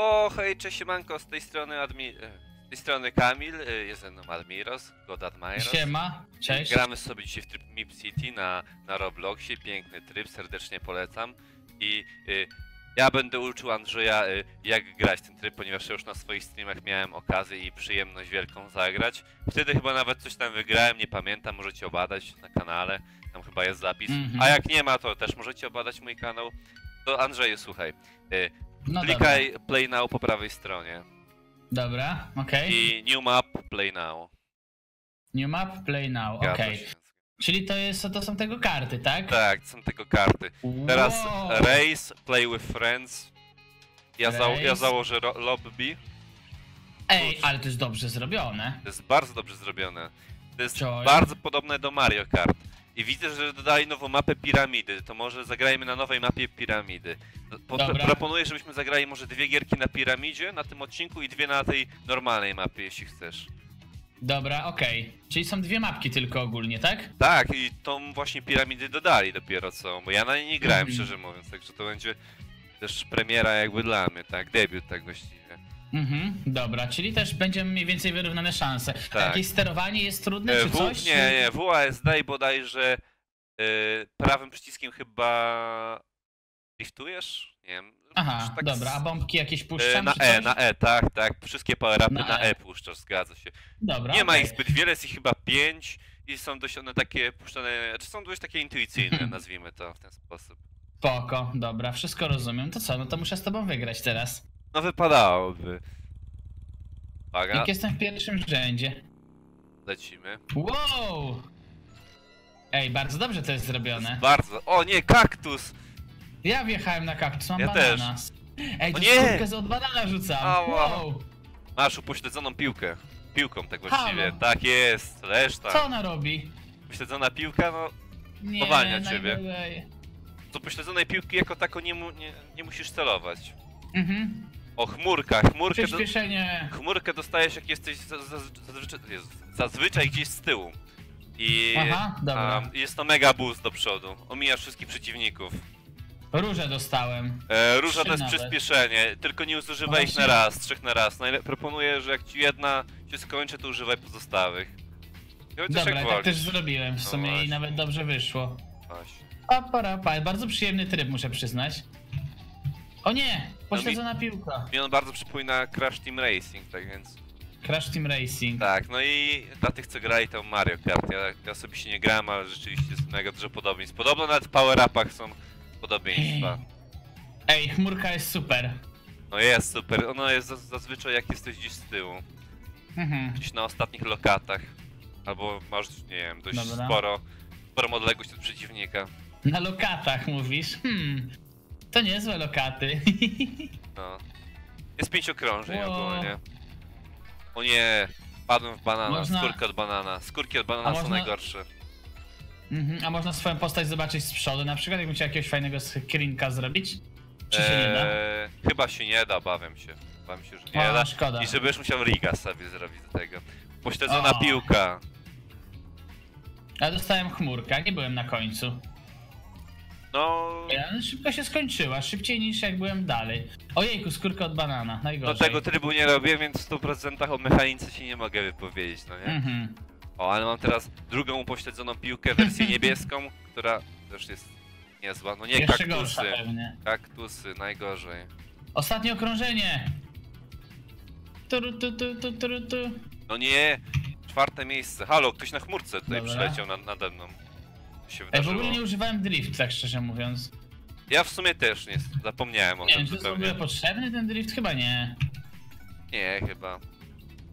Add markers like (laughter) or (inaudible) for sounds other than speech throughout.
O, hej, cześć, siemanko, z tej strony admi... e, Z tej strony Kamil, e, jest ze mną Admiros, God Admiros. Siema, cześć. Gramy sobie dzisiaj w tryb Mip City na, na Robloxie, piękny tryb, serdecznie polecam. I y, ja będę uczył Andrzeja y, jak grać ten tryb, ponieważ ja już na swoich streamach miałem okazję i przyjemność wielką zagrać. Wtedy chyba nawet coś tam wygrałem, nie pamiętam, możecie obadać na kanale, tam chyba jest zapis. Mhm. A jak nie ma, to też możecie obadać mój kanał. To Andrzeju, słuchaj, y, No dobra, klikaj play now po prawej stronie dobra okej. i new map play now. New map, play now, okej. się. Czyli to, jest, to są tego karty, tak? Tak, są tego karty. Teraz Wow. race, play with friends. Ja, za, ja założę lobby. Ej, ale to jest dobrze zrobione. To jest bardzo dobrze zrobione. To jest Joy. bardzo podobne do Mario Kart. I widzę, że dodali nową mapę piramidy. To może zagrajmy na nowej mapie piramidy. Po, Dobra. proponuję, żebyśmy zagrali może dwie gierki na piramidzie na tym odcinku i dwie na tej normalnej mapie, jeśli chcesz. Dobra, okej. Czyli są dwie mapki tylko ogólnie, tak? Tak, i tą właśnie piramidy dodali dopiero co, bo ja na niej nie grałem, Mhm. szczerze mówiąc, także to będzie też premiera jakby dla mnie, tak, debiut tak właściwie. Mhm, dobra, czyli też będziemy mniej więcej wyrównane szanse. Tak. jakieś sterowanie jest trudne, E, czy w, coś? nie, nie, WASD bodajże e, prawym przyciskiem chyba driftujesz? Nie wiem. Aha, tak dobra, a bombki jakieś e, puszczam, na E, na E, tak, tak, wszystkie power-upy Na na, E. Puszczasz, zgadza się. Dobra, Nie ma okej. ich zbyt wiele, jest ich chyba pięć i są dość one takie puszczone, czy są dość takie intuicyjne, nazwijmy to w ten sposób. Spoko, dobra, wszystko rozumiem. To co, no to muszę z tobą wygrać teraz. No wypadałoby. Uwaga, Jak jestem w pierwszym rzędzie. lecimy. Wow! Ej, bardzo dobrze to jest zrobione. bardzo... O nie, kaktus! Ja wjechałem na kaktus, mam Ja bananas. Ej, O to nie! skórkę od banana rzucam. Ała. Wow! Masz upośledzoną piłkę. Piłką tak właściwie. Halo. Tak jest, reszta. Co ona robi? Upośledzona piłka, no Nie, Powalnia ciebie. najgorzej. z upośledzonej piłki jako tako nie, mu, nie, nie musisz celować. Mhm. O, chmurka, chmurkę, do, Przyspieszenie. chmurkę dostajesz jak jesteś za- za- zazwyczaj, gdzieś z tyłu. I Aha, dobra. um, jest to mega boost do przodu. Omijasz wszystkich przeciwników. Różę dostałem. E, róża Trzy to jest nawet. przyspieszenie, tylko nie zużywaj ich na Właśnie. raz, trzech na raz. Najle- proponuję, że jak ci jedna się skończy, to używaj pozostałych. I Chociaż Dobra, jak tak wolisz. też zrobiłem w No sumie i właśnie. nawet dobrze wyszło. Właśnie. Paparapa, bardzo przyjemny tryb, muszę przyznać. O nie! Pośledzona piłka. Mi on bardzo przypomina Crash Team Racing, tak więc... Crash Team Racing. Tak, no i dla tych, co grali to Mario Kart. Ja, ja sobie się nie grałem, ale rzeczywiście jest mega dużo podobieństw. Podobno nawet w power-upach są podobieństwa. Ej, chmurka jest super. No jest super, ono jest zaz- zazwyczaj jak jesteś gdzieś z tyłu. Mhm. Gdzieś na ostatnich lokatach. Albo masz, nie wiem, dość Dobra. sporo, sporą odległość od przeciwnika. Na lokatach mówisz? Hmm. To niezłe lokaty. (laughs) No. Jest pięć okrążeń Wow. ogólnie. O nie, padłem w banana, Można- skórkę od banana. Skórki od banana A są można- najgorsze. mhm. A można swoją postać zobaczyć z przodu, na przykład jakbym chciał jakiegoś fajnego screenka zrobić? Czy się nie da? Eee, chyba się nie da, obawiam się. Obawiam się, że nie da. szkoda. I żebyś musiał riga sobie zrobić do tego. Pośledzona O. piłka. Ja dostałem chmurkę, nie byłem na końcu. No, Ja, szybko się skończyła, szybciej niż jak byłem dalej. Ojejku, skórka od banana, no najgorzej. tego trybu nie robię, więc w 100% o mechanice się nie mogę wypowiedzieć, no nie? Mhm. O, ale mam teraz drugą upośledzoną piłkę, wersję (laughs) niebieską, która też jest niezła. No nie, Jeszcze kaktusy. Kaktusy, najgorzej. Ostatnie okrążenie! Turu, tu, tu, tu, turu, tu. No nie, czwarte miejsce. Halo, ktoś na chmurce tutaj Dobra. przyleciał na, nade mną. Się Ej, w wydarzyło? ogóle nie używałem drift, tak szczerze mówiąc. Ja w sumie też nie, zapomniałem o Nie tym wiem, czy jest w zupełnie. ogóle potrzebny ten drift? Chyba nie. Nie, chyba.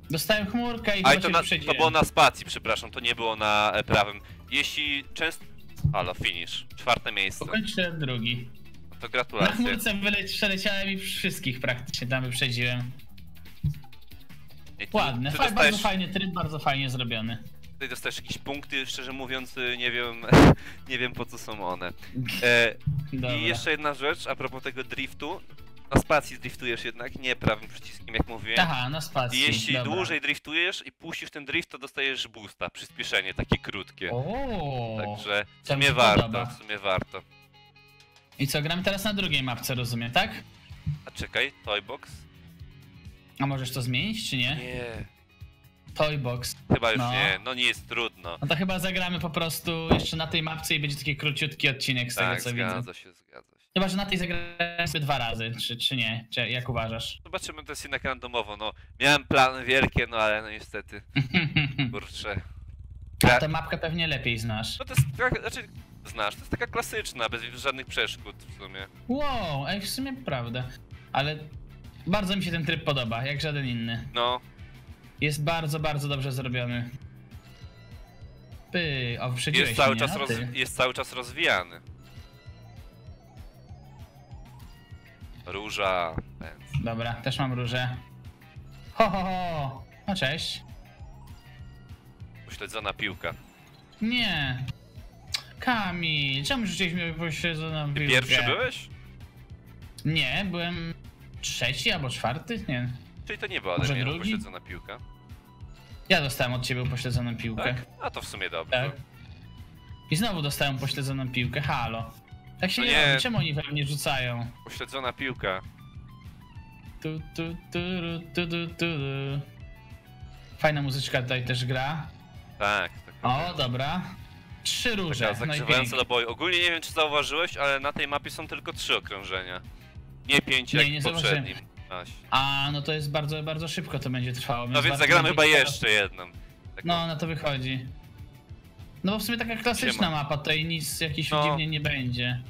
Dostałem chmurkę i A chyba to, na, to było na spacji, przepraszam, to nie było na e, prawym. Jeśli często... Halo, finish. Czwarte miejsce. Ukończyłem drugi. To Na gratulacje. chmurce wyleć, przeleciałem i wszystkich praktycznie tam wyprzedziłem. Ty- Ładne, Ty dostajesz, bardzo fajny tryb, bardzo fajnie zrobiony. Ty dostajesz jakieś punkty, szczerze mówiąc, y, nie wiem, (laughs) nie wiem po co są one. E. I jeszcze jedna rzecz, a propos tego driftu. Na spacji driftujesz jednak, nie prawym przyciskiem, jak mówiłem. Aha, na spacji. Jeśli dobra. dłużej driftujesz i puścisz ten drift, to dostajesz boosta, przyspieszenie, takie krótkie. O. Także w sumie warto, podoba. w sumie warto. I co, gram teraz na drugiej mapce, rozumiem, tak? A czekaj, Toybox? A możesz to zmienić, czy nie? Nie, Toybox. chyba już No. nie, no nie jest trudno. No to chyba zagramy po prostu jeszcze na tej mapce i będzie taki króciutki odcinek z Tak, tego co widzę. zgadza się, zgadza się. Chyba, że na tej zagramy sobie dwa razy, czy, czy nie? Czy jak uważasz? Zobaczymy, to jest jednak randomowo, no. Miałem plany wielkie, no ale no niestety, (laughs) kurczę. A Gra... tę mapkę pewnie lepiej znasz. No to jest taka, znaczy, znasz, to jest taka klasyczna, bez żadnych przeszkód w sumie. Wow, ej, w sumie prawda. Ale bardzo mi się ten tryb podoba, jak żaden inny. No, Jest bardzo, bardzo dobrze zrobiony. Py, o, jest cały, mnie, czas roz... ty. jest cały czas rozwijany. Róża. Dobra, też mam różę. Ho, ho, ho! No cześć. Pośledzona piłka. Nie. Kamil, czemu rzuciłeś mi pośledzoną Ty piłkę? pierwszy byłeś? Nie, byłem trzeci albo czwarty, nie. Czyli to nie była ode mnie drugi? pośledzona piłka. Ja dostałem od ciebie pośledzoną piłkę. Tak? A to w sumie dobrze. Tak. I znowu dostałem pośledzoną piłkę, halo. Tak się No nie, nie. robi, czemu oni we mnie rzucają? Pośledzona piłka. Tu, tu, tu, ru, tu, tu, tu, tu. Fajna muzyczka tutaj też gra. Tak, taka, O, dobra. Trzy róże, taka no i zagrzewająca pięknie. do boju. Ogólnie nie wiem, czy zauważyłeś, ale na tej mapie są tylko trzy okrążenia. Nie pięć Nie, jak nie w poprzednim. Aś. A, no to jest bardzo, bardzo szybko to będzie trwało. No więc zagramy chyba jeszcze jedną. Taką- No, na to wychodzi. No bo w sumie taka klasyczna Siema. mapa, tutaj nic jakiś No. dziwnie nie będzie.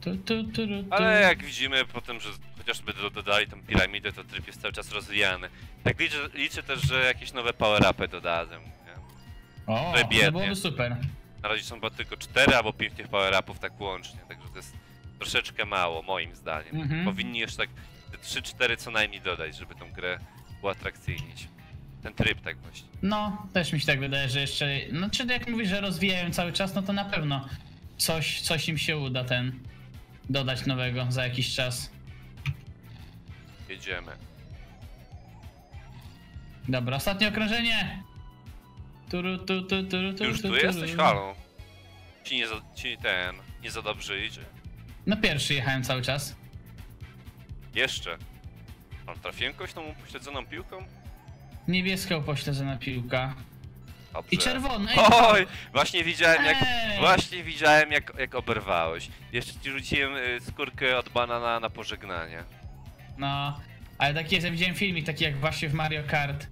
Tu, tu, tu. Ale jak widzimy potem, że chociażby do- dodali tą piramidę, to tryb jest cały czas rozwijany. Tak liczę, liczę też, że jakieś nowe power-upy dodadzą. O, to byłoby super. Na razie są chyba tylko 4 albo 5 tych power-upów tak łącznie, także to jest troszeczkę mało moim zdaniem. Mhm. Powinni jeszcze tak te 3-4 co najmniej dodać, żeby tą grę uatrakcyjnić. Ten tryb tak właśnie. No, też mi się tak wydaje, że jeszcze. No, czy jak mówisz, że rozwijają cały czas, no to na pewno coś, coś im się uda ten dodać nowego za jakiś czas. Jedziemy. Dobra, ostatnie okrążenie! Turu, tu, tu, turu, tu, Już tu, tu turu. jesteś? Halo? Ci nie, za, ci ten, nie za dobrze idzie. No pierwszy jechałem cały czas. Jeszcze. Ale trafiłem kogoś tą pośledzoną piłką? Niebieska upośledzona piłka. Dobrze. I czerwona. Oj, właśnie widziałem jak, Ej! właśnie widziałem jak, jak oberwałeś. Jeszcze ci rzuciłem y, skórkę od banana na pożegnanie. No, ale taki jest, ja widziałem filmik taki jak właśnie w Mario Kart.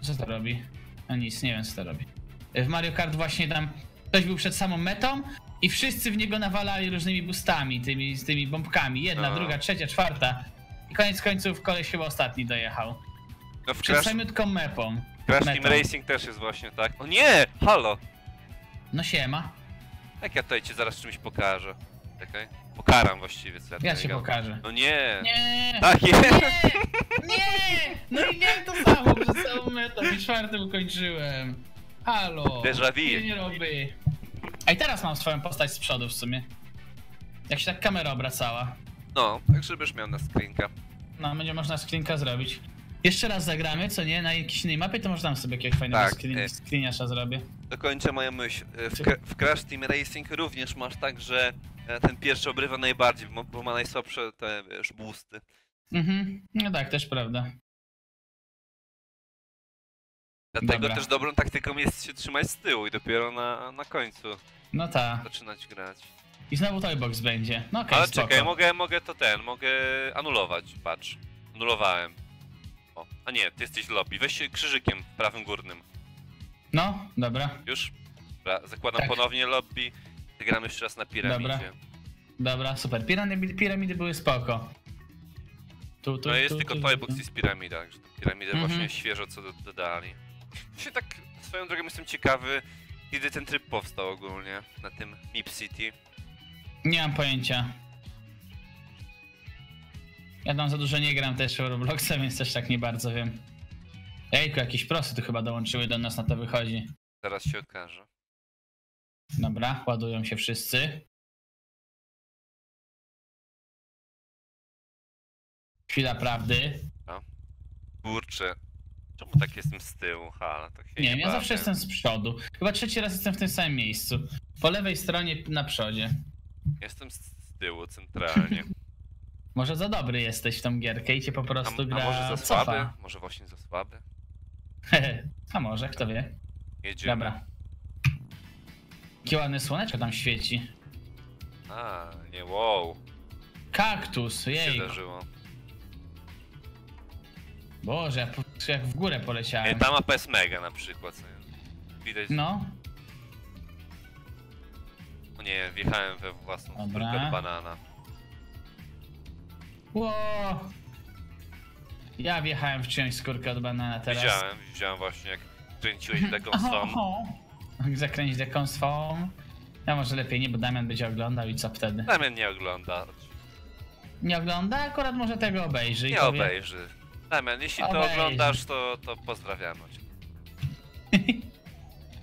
Co to robi? No nic, nie wiem co to robi. W Mario Kart właśnie tam ktoś był przed samą metą i wszyscy w niego nawalali różnymi boostami, tymi, z tymi bombkami. Jedna, No. druga, trzecia, czwarta. I koniec końców koleś chyba ostatni dojechał. No w Przed Crash, samiutką mepą. Crash Team. Racing też jest właśnie tak. O nie! Halo! No siema. Jak ja tutaj cię zaraz czymś pokażę. Czekaj. Pokaram właściwie co ja gadam. pokażę. No nie! Nie! Tak jest! Nie! Nie! No i nie to samo przez całą metę i czwartym ukończyłem. Halo! Déjà vu. Nie, nie robi. A i teraz mam swoją postać z przodu w sumie. Jak się tak kamera obracała. No, tak żebyś miał na screenka. No, będzie można screenka zrobić. Jeszcze raz zagramy, co nie? Na jakiejś innej mapie, to można sobie jakiegoś fajnego Tak, screen, e. screeniasza zrobię. Dokończę moją myśl. E, W, w Crash Team Racing również masz tak, że e, ten pierwszy obrywa najbardziej, bo- bo ma najsłabsze te, wiesz, boosty. Mhm, no tak, też prawda. Dlatego Dobra. też dobrą taktyką jest się trzymać z tyłu i dopiero na, na końcu No ta. zaczynać grać. I znowu toybox będzie. No okej, Ale spoko. czekaj, mogę, mogę to ten, mogę anulować, patrz. Anulowałem. O, a nie, ty jesteś w lobby. Weź się krzyżykiem w prawym górnym. No, dobra. Już? Dobra, zakładam Tak. ponownie lobby. Gramy jeszcze raz na piramidzie. Dobra. Dobra, super. Piramidy, piramidy były spoko. Tu, tu, No jest tu, tylko tu, Toybox i z piramidą, także piramidę Mhm. właśnie świeżo co do, dodali. (laughs) Się tak swoją drogą jestem ciekawy, kiedy ten tryb powstał ogólnie na tym Mip City. Nie mam pojęcia. Ja tam za dużo nie gram też w Robloxa, więc też tak nie bardzo wiem. Ejku, jakieś prosy tu chyba dołączyły do nas, na to wychodzi. Zaraz się okaże. Dobra, ładują się wszyscy. Chwila prawdy. Kurczę. Czemu tak jestem z tyłu? Ha, tak się Nie nie, ja zawsze jestem z przodu. Chyba trzeci raz jestem w tym samym miejscu. Po lewej stronie na przodzie. Jestem z, tyłu centralnie. (laughs) Może za dobry jesteś w tą gierkę i cię po A, prostu a gra może za słaby? cofa. Może właśnie za słaby? (laughs) a może, kto wie. Jedziemy. Dobra. Jakie ładne słoneczko tam świeci. A, nie, wow. Kaktus, Się jej. zdarzyło. Boże, ja po, jak w górę poleciałem. ta mapa jest mega na przykład. Widać. No, O nie, wjechałem we własną skórkę banana. Ło! Ja wjechałem w czyjąś skórkę od banana teraz. Widziałem, widziałem właśnie jak kręciłeś. Zakręć deką swą. Ja może lepiej nie, bo Damian będzie oglądał i co wtedy? Damian nie ogląda. Nie ogląda? Akurat może tego obejrzy Nie powie... obejrzy. Damian, jeśli to oglądasz, to, to pozdrawiamy cię. (laughs)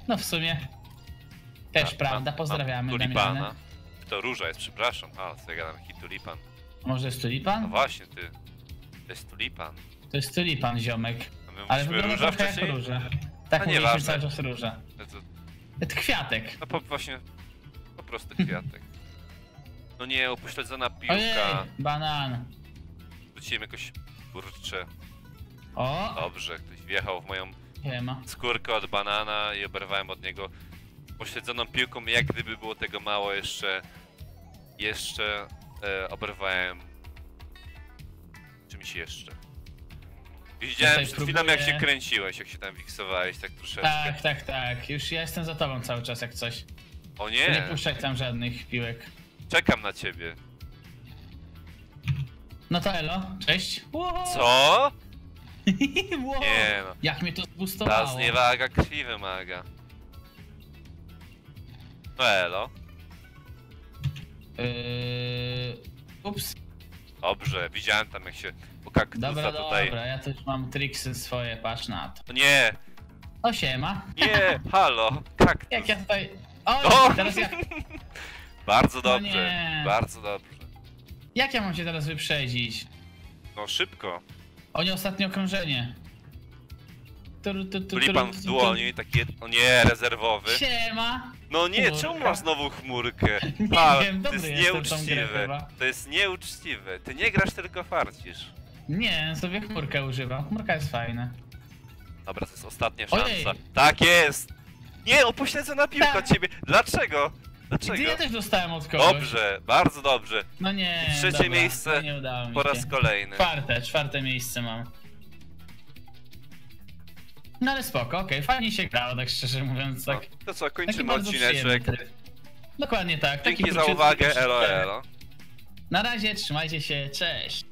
No w sumie. Też A, prawda, pozdrawiamy Tulipana. Damiana. To róża jest, przepraszam. A, co ja gadam, jaki tulipan. Może jest No tulipan? właśnie, ty. To jest tulipan. To jest tulipan, ziomek. A my Ale mówiliśmy wygląda róża trochę jak wcześniej? róża. Tak A mówiliśmy nieważne. cały czas róża. No, to, To kwiatek. no po, właśnie, po prostu kwiatek. No nie, upośledzona Ojej, piłka. banan. Wróciłem jakoś, kurczę. O, Dobrze, ktoś wjechał w moją nie ma. skórkę od banana i oberwałem od niego pośledzoną piłką, jak gdyby było tego mało jeszcze jeszcze e, oberwałem czymś jeszcze. Widziałem Tutaj przed chwilą jak się kręciłeś, jak się tam wiksowałeś tak troszeczkę. Tak, tak, tak. Już ja jestem za tobą cały czas jak coś. O Nie, nie, puszczaj tam żadnych piłek. czekam na ciebie. No to elo, cześć. Wow. Co? (laughs) wow. Nie no. Jak mnie to Ta zboostowało. zniewaga krwi wymaga. No elo. Yy... Ups. Dobrze, widziałem tam jak się kaktusa Dobra, tutaj... dobra, ja też mam triksy swoje, patrz na to. Nie, O siema. nie, halo, kaktus. Jak ja tutaj... O, O! teraz ja... (laughs) Bardzo No dobrze, nie. bardzo dobrze. Jak ja mam cię teraz wyprzedzić? No szybko. O nie, ostatnie okrążenie. Tur, tu, tu, Tulipan tur, w dłoni, taki, o nie, rezerwowy. Siema. No nie, Chmurka. czemu masz znowu chmurkę? (laughs) Nie wiem, to jest nieuczciwe. To jest nieuczciwe. Ty nie grasz, tylko farcisz. Nie, sobie chmurkę używam. Chmurka jest fajna. Dobra, to jest ostatnia Ojej. szansa. Tak jest! Nie, upośledzona piłka Tak. od ciebie. Dlaczego? I ty Dlaczego? ja też dostałem od kogoś. Dobrze, bardzo dobrze. No nie, Trzecie dobra, miejsce no nie udało mi Po się. raz kolejny. Czwarte, czwarte miejsce mam. No ale spoko, okej, fajnie się grało, tak szczerze mówiąc, No, tak. to co, Taki kończymy bardzo odcineczek. przyjemny tryb. Dokładnie tak. taki Dzięki za króciutki, uwagę, króciutki. elo elo. Na razie, trzymajcie się, cześć.